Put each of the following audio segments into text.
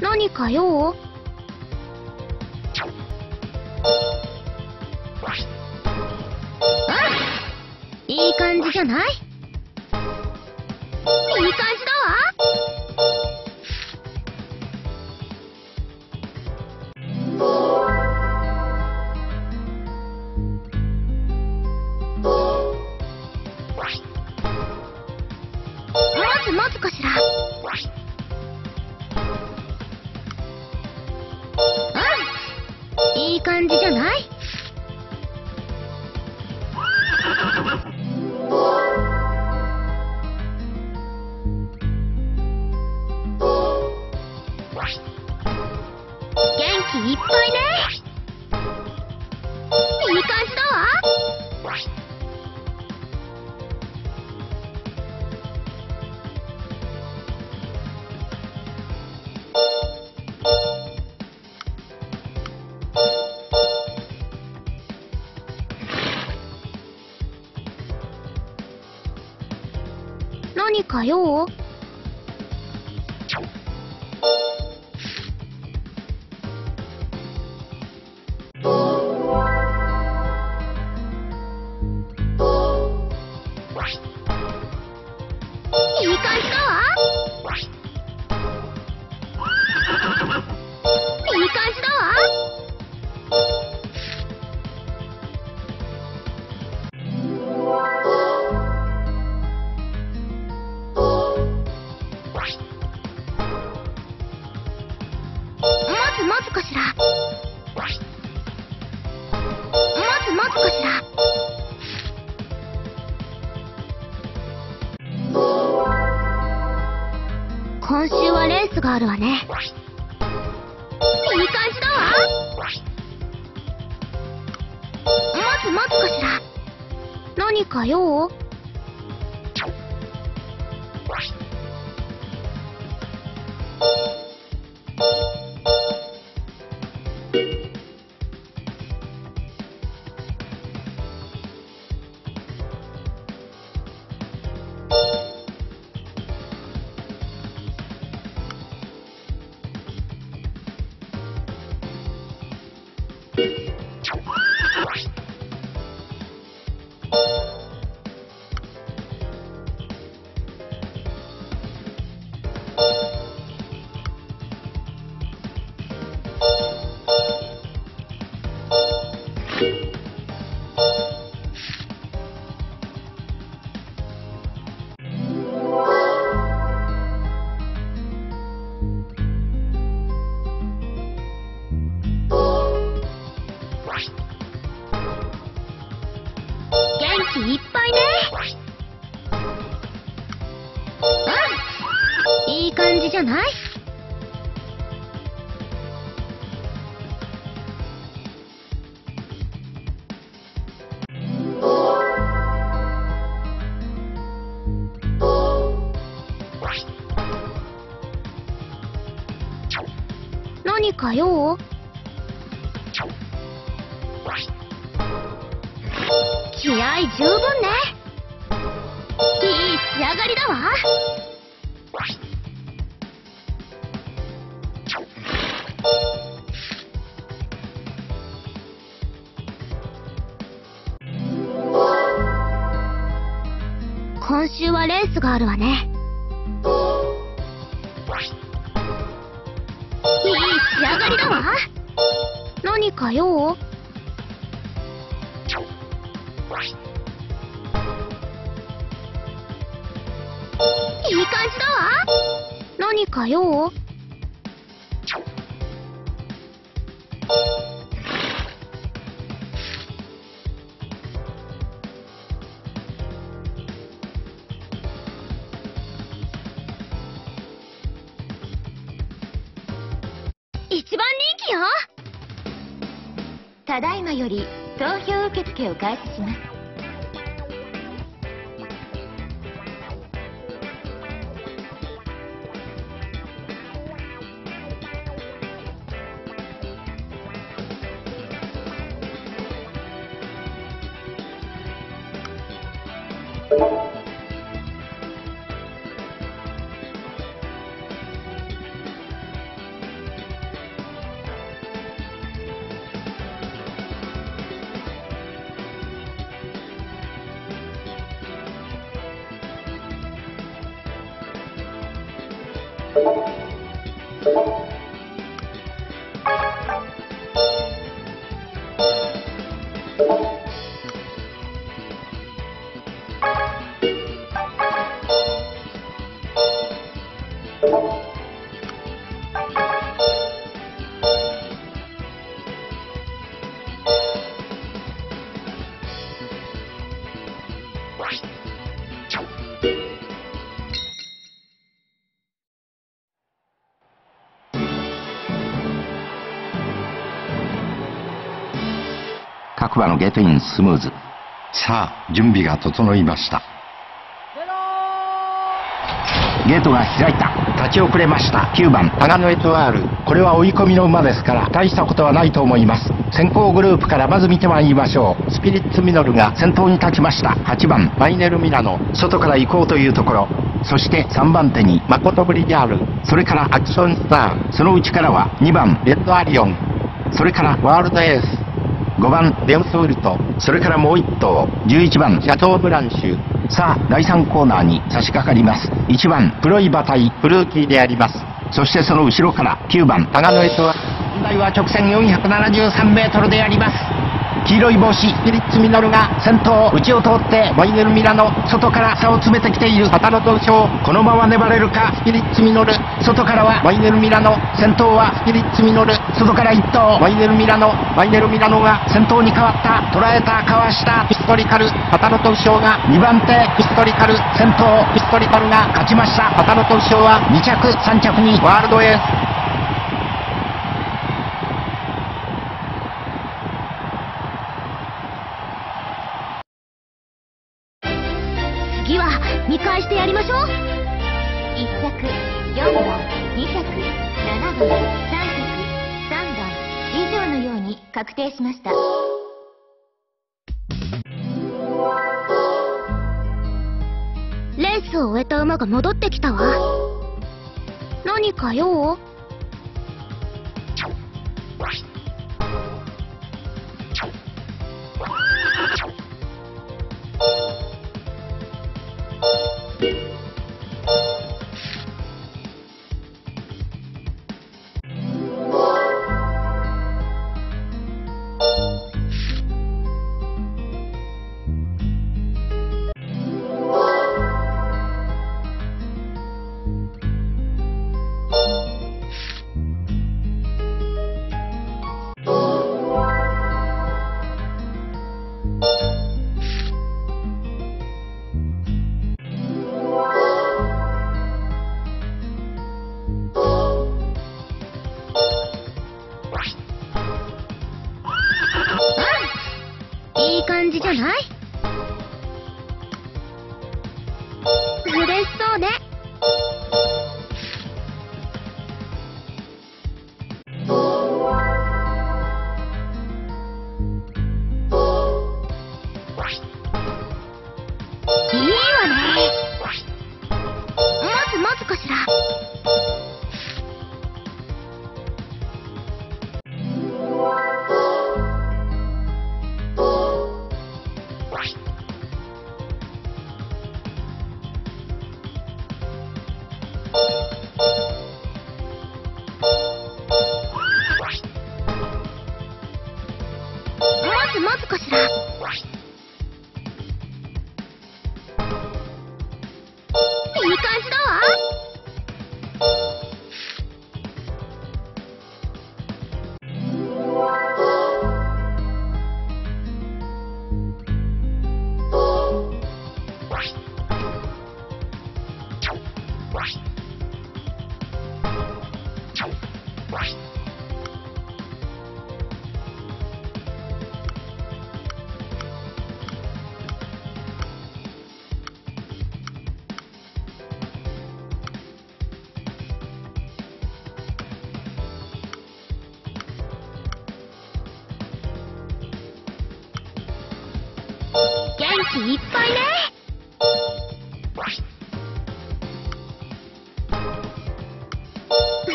何か用？うんいい感じじゃない？いい感じだわ！まずまずかしら。いい感じじゃない？かよ。今週はレースがあるわね。いい感じだわ。まずまずかしら。何か用？か用気合十分ね。いい仕上がりだわ。今週はレースがあるわね。かよ。いい感じだわ。何か用より投票受付を開始します。Thank you. 各馬のゲートインスムーズ。さあ、準備が整いました。ゲートが開いた。立ち遅れました。9番、タガノエトワール。これは追い込みの馬ですから、大したことはないと思います。先行グループからまず見てまいりましょう。スピリッツミノルが先頭に立ちました。8番、マイネルミラノ。外から行こうというところ。そして3番手にマコトブリギャール。それからアクションスター。その内からは2番、レッドアリオン。それからワールドエース。5番レオスウルトそれからもう1頭11番シャトーブランシュ。さあ第3コーナーに差し掛かります。1番黒い馬体フルーキーであります。そしてその後ろから9番タガノエトは本来は直線473メートルであります。黄色い帽子ピリッツミノルが先頭内を通ってマイネルミラノ外から差を詰めてきている。パタロト賞このまま粘れるかスピリッツミノル。外からはマイネルミラノ。先頭はスピリッツミノル。外から1頭マイネルミラノ。マイネルミラノが先頭に変わった。捉えたかわした。ピストリカル。パタロト賞が2番手。ピストリカル。先頭。ピストリカルが勝ちました。パタロト賞は2着3着に。ワールドエース。次は見返してやりましょう。1着4番2着7番3着3番以上のように確定しました。レースを終えた馬が戻ってきたわ。何か用？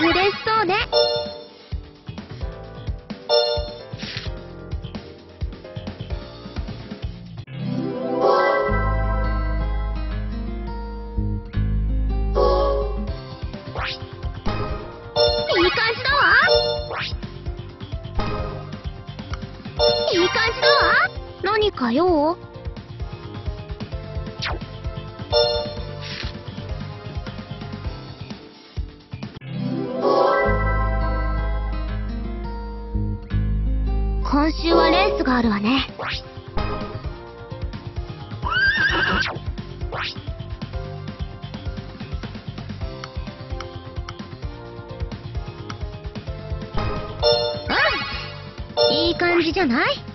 嬉しそうね。今週はレースがあるわね。うんいい感じじゃない？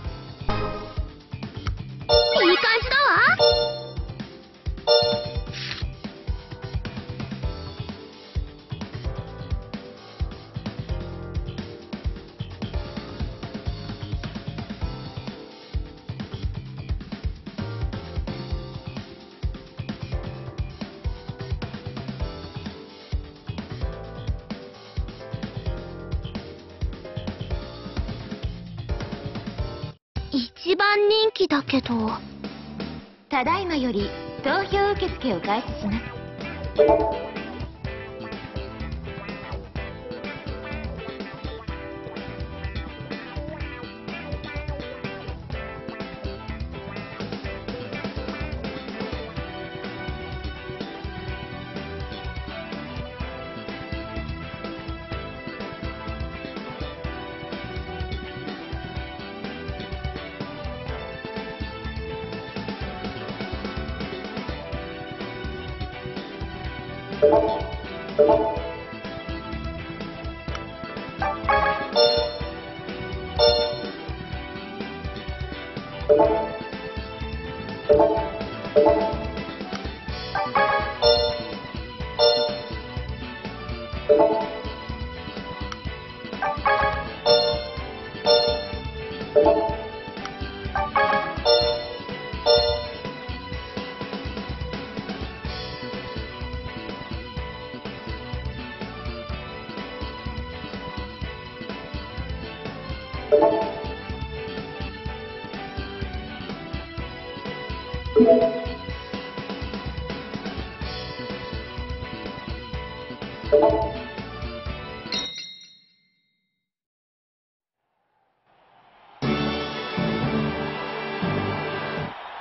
番人気だけど。ただいまより投票受付を開始します。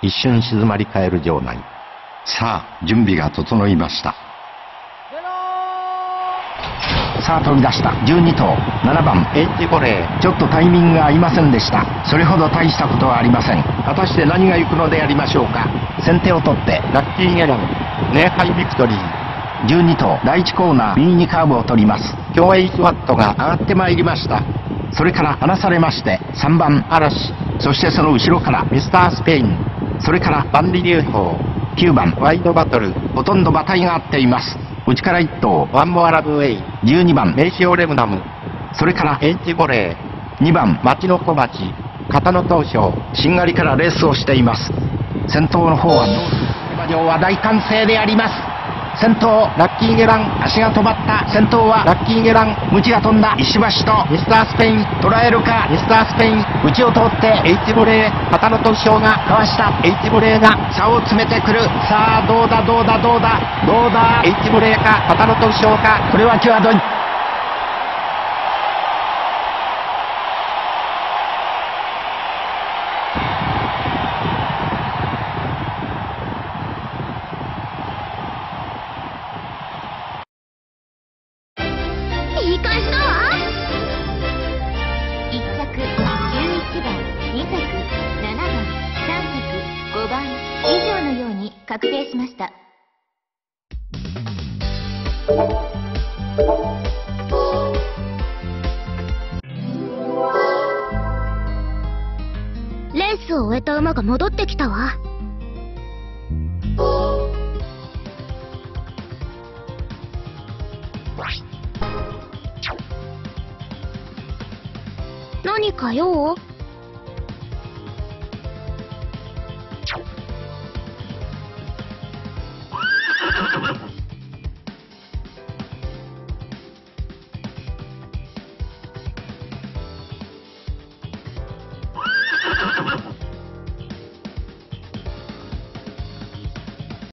一瞬静まり返る場内。さあ、準備が整いました。さあ飛び出した。12頭。7番。エッジボレー。ちょっとタイミングが合いませんでした。それほど大したことはありません。果たして何が行くのでありましょうか。先手を取って。ラッキーゲランネーハイビクトリー。12頭。第1コーナー。右にカーブを取ります。競泳スワットが上がってまいりました。それから離されまして。3番。嵐。そしてその後ろから。ミスタースペインそれから万里流砲9番ワイドバトルほとんど馬体が合っています。内から1頭ワンモアラブウェイ12番メイシオレムダム。それからエンチボレー2番町の小町片野東証しんがりからレースをしています。先頭の方はどうする馬上は大歓声であります。先頭ラッキーゲラン足が止まった。先頭はラッキーゲランムチが飛んだ。石橋とミスタースペイン捉えるか。ミスタースペイン内を通ってエイチボレー片野東証がかわした。エイチボレーが差を詰めてくる。さあどうだどうだどうだ。どうだ。エイチボレーか片野東証か。これは際どい。確定しました。レースを終えた馬が戻ってきたわ。何か用？